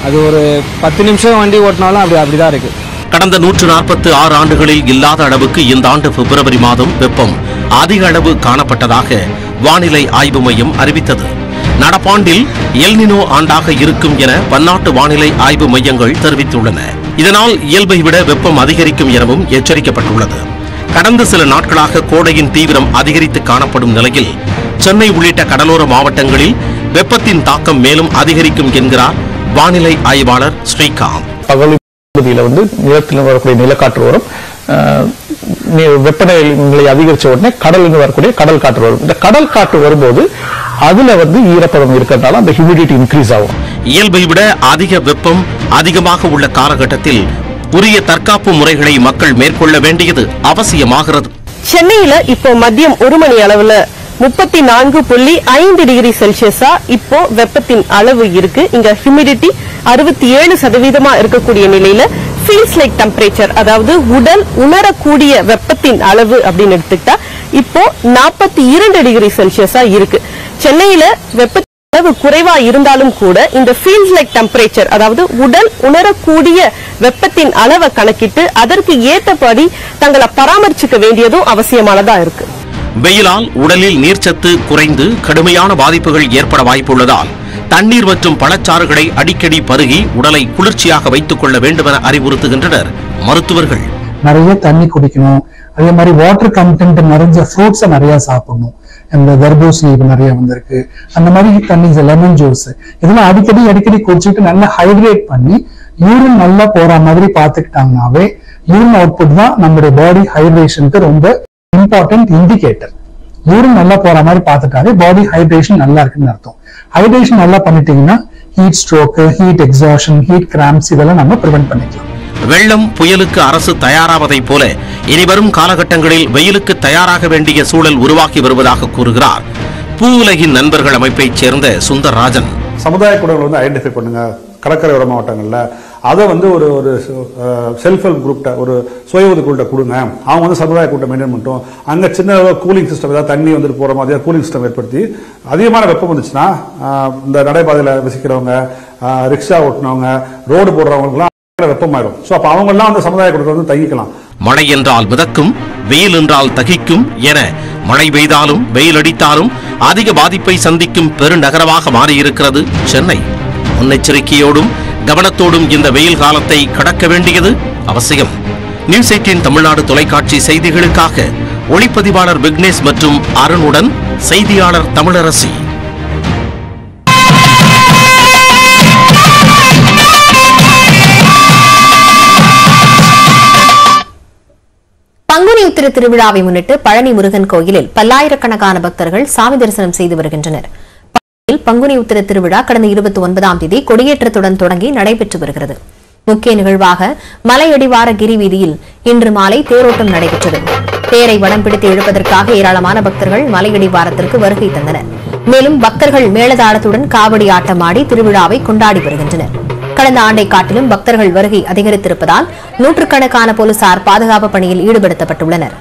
அது ஒரு பத்து நிமிஷம் வண்டி ஓட்டினாலும் அப்படி அப்படி தான் இருக்குது கடந்த நூற்று நாற்பத்து ஆறு ஆண்டுகளில் இல்லாத அளவுக்கு இந்த ஆண்டு பிப்ரவரி மாதம் வெப்பம் அதிக அளவு காணப்பட்டதாக வானிலை ஆய்வு மையம் அறிவித்தது. நடப்பாண்டில் எல்னினோ ஆண்டாக இருக்கும் என பன்னாட்டு வானிலை ஆய்வு மையங்கள் தெரிவித்துள்ளன. இதனால் இயல்பை விட வெப்பம் அதிகரிக்கும் எனவும் எச்சரிக்கப்பட்டுள்ளது. கடந்த சில நாட்களாக கோடையின் தீவிரம் அதிகரித்து காணப்படும் நிலையில் சென்னை உள்ளிட்ட கடலோர மாவட்டங்களில் வெப்பத்தின் தாக்கம் மேலும் அதிகரிக்கும் என்கிறார் வானிலை ஆய்வாளர் ஸ்ரீகாந்த். பகல் பகுதியில் வந்து நிலத்தில் வரக்கூடிய நிலக்காற்று வரும் வெப்பநிலை அதிகரிச்ச உடனே கடலில் வரக்கூடிய கடல் காற்று வரும். இந்த கடல் காற்று வரும்போது அதுல வந்து ஈரப்பதம் இருக்கிறதால அந்த ஹியூமிடிட்டி இன்க்ரீஸ் ஆகும். இயல்பை விட அதிக வெப்பம் அதிகமாக உள்ள காலகட்டத்தில் உரிய தற்காப்பு முறைகளை மக்கள் மேற்கொள்ள வேண்டியது அவசியமாகிறது. சென்னையில இப்போ மதியம் ஒரு மணி அளவுல முப்பத்தி நான்கு புள்ளி ஐந்து டிகிரி செல்சியஸா இப்போ வெப்பத்தின் அளவு இருக்கு. இங்க ஹியூமிடிட்டி அறுபத்தி ஏழு சதவீதமா இருக்கக்கூடிய நிலையில ஃபீல்ஸ் லைக் டெம்பரேச்சர் அதாவது உடல் உணரக்கூடிய வெப்பத்தின் அளவு அப்படின்னு எடுத்துக்கிட்டா இப்போ நாற்பத்தி இரண்டு டிகிரி செல்சியஸா இருக்கு. சென்னையில வெப்ப அளவு குறைவா இருந்தாலும் கூட இந்த ஃபீல்ஸ் லைக் டெம்பரேச்சர் அதாவது உடல் உணரக்கூடிய வெப்பத்தின் அளவை கணக்கிட்டு அதற்கு ஏற்றபடி தங்களை பராமரிச்சுக்க வேண்டியதும் அவசியமானதா இருக்கு. வெயிலால் உடலில் நீர்ச்சத்து குறைந்து கடுமையான பாதிப்புகள் ஏற்பட வாய்ப்புள்ளதால் தண்ணீர் மற்றும் பழச்சாறுகளை அடிக்கடி பருகி உடலை குளிர்ச்சியாக வைத்துக் கொள்ள வேண்டுமென அறிவுறுத்துகின்றனர் மருத்துவர்கள். நிறைய தண்ணி குடிக்கணும். அதே மாதிரி வாட்டர் கண்டென்ட் நிறைஞ்ச ஃப்ரூட்ஸை நிறைய சாப்பிடணும். இந்த தர்பூசணி இது நிறைய வந்திருக்கு. அந்த மாதிரி தண்ணி லெமன் ஜூஸ் இதெல்லாம் அடிக்கடி அடிக்கடி குடிச்சிட்டு நல்லா ஹைட்ரேட் பண்ணி யூரின் நல்லா போற மாதிரி பார்த்துக்கிட்டாங்கனாவே யூரின் அவுட்புட் தான் நம்மளுடைய பாடி ஹைட்ரேஷனுக்கு ரொம்ப இம்பார்ட்டன்ட் இண்டிகேட்டர் யூரின் நல்லா போற மாதிரி பார்த்துட்டாவே பாடி ஹைட்ரேஷன் நல்லா இருக்குன்னு அர்த்தம். ஹைட்ரேஷன் நல்லா பண்ணிட்டீங்கன்னா heat stroke heat exhaustion heat cramps இதெல்லாம் நம்ம ப்ரிவென்ட் பண்ணிக்கலாம். வெள்ளம் புயலுக்கு அரசு தயாராவதைப் போல இனிவரும் காலகட்டங்களில் வெயிலுக்கு தயாராக வேண்டிய சூழல் உருவாகி வருவதாக கூறுகிறார். பூ உலகின் நண்பர்கள் அமைப்பைச் சேர்ந்த சுந்தர்ராஜன். சமுதாய கூடங்கள் வந்து ஐடென்டிஃபை பண்ணுங்க. கடற்கரையோர மாவட்டங்களில் அதை வந்து ஒரு ஒரு செல்ஃப் ஹெல்ப் குரூப்ட ஒரு சுய உதவிக்குள்கிட்ட கொடுங்க. அவங்க வந்து சமுதாய கூட்டம் மெயின்டைன் பண்ணிட்டோம். அங்கே சின்ன கூலிங் சிஸ்டம் ஏதாவது தண்ணி வந்துட்டு போகிற மாதிரி கூலிங் சிஸ்டம் ஏற்படுத்தி அதிகமான வெப்பம் வந்துச்சுன்னா இந்த நடைபாதையில் வசிக்கிறவங்க ரிக்ஷா ஓட்டினவங்க ரோடு போடுறவங்களுக்குலாம் வெப்பமாயிடும் ஸோ அப்போ அவங்கெல்லாம் வந்து சமுதாய கூட்டத்தில் வந்து தங்கிக்கலாம். மழை என்றால் மிதக்கும் வெயில் என்றால் தகிக்கும் என மழை பெய்தாலும் வெயில் அடித்தாலும் அதிக பாதிப்பை சந்திக்கும் பெருநகரமாக மாறியிருக்கிறது சென்னை. முன்னெச்சரிக்கையோடும் கவனத்தோடும் இந்த வெயில் காலத்தை கடக்க வேண்டியது அவசியம். நியூஸ் எயிட்டின் தமிழ்நாடு தொலைக்காட்சி செய்திகளுக்காக ஒளிப்பதிவாளர் விக்னேஷ் மற்றும் அருணுடன் செய்தியாளர் தமிழரசி. பங்குனி உத்திர திருவிழாவை முன்னிட்டு பழனி முருகன் கோயிலில் பல்லாயிரக்கணக்கான பக்தர்கள் சாமி தரிசனம் செய்து வருகின்றனர். பங்குனி உத்திர திருவிழா கடந்த இருபத்தி ஒன்பதாம் தேதி கொடியேற்றத்துடன் தொடங்கி நடைபெற்று வருகிறது. முக்கிய நிகழ்வாக மலையடிவார கிரி வீதியில் இன்று மாலை தேரோட்டம் நடைபெற்றது. தேரை வடம் பிடித்து இழுப்பதற்காக ஏராளமான பக்தர்கள் மலையடிவாரத்திற்கு வருகை தந்தனர். மேலும் பக்தர்கள் மேளதாளத்துடன் காவடி ஆட்டமாடி திருவிழாவை கொண்டாடி வருகின்றனர். கடந்த ஆண்டை காட்டிலும் பக்தர்கள் வருகை அதிகரித்திருப்பதால் நூற்றுக்கணக்கான போலீசார் பாதுகாப்பு பணியில் ஈடுபடுத்தப்பட்டுள்ளனர்.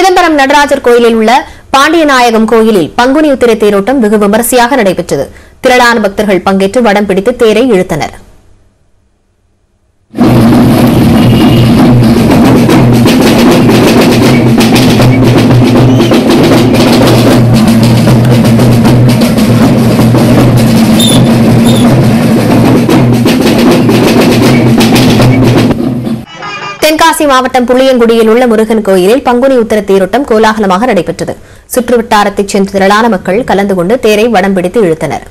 சிதம்பரம் நடராஜர் கோயிலில் உள்ள பாண்டியநாயகம் கோயிலில் பங்குனி உத்திரை தேரோட்டம் வெகு விமரிசையாக நடைபெற்றது. திரளான பக்தர்கள் பங்கேற்று வடம் பிடித்து தேரை இழுத்தனர். மாவட்டம் புளியங்குடியில் உள்ள முருகன் கோயிலில் பங்குனி உத்தர தேரோட்டம் கோலாகலமாக நடைபெற்றது. சுற்றுவட்டாரத்தைச் சென்று திரளான மக்கள் கலந்து கொண்டு தேரை வடம் பிடித்து இழுத்தனர்.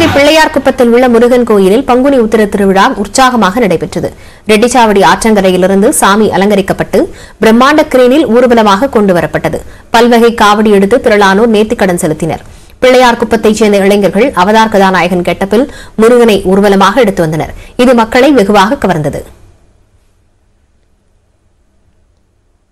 புதுச்சேரி பிள்ளையார் குப்பத்தில் உள்ள முருகன் கோயிலில் பங்குனி உத்திர திருவிழா உற்சாகமாக நடைபெற்றது. ரெட்டிச்சாவடி ஆற்றங்கரையிலிருந்து சாமி அலங்கரிக்கப்பட்டு பிரம்மாண்ட கிரேனில் ஊர்வலமாக கொண்டு வரப்பட்டது. பல்வகை காவடி எடுத்து திரளானோர் நேர்த்திக்கடன் செலுத்தினர். பிள்ளையார் குப்பத்தைச் சேர்ந்த இளைஞர்கள் அவதார் கதாநாயகன் கெட்டப்பில் முருகனை ஊர்வலமாக எடுத்து வந்தனர். இது மக்களை வெகுவாக கவர்ந்தது.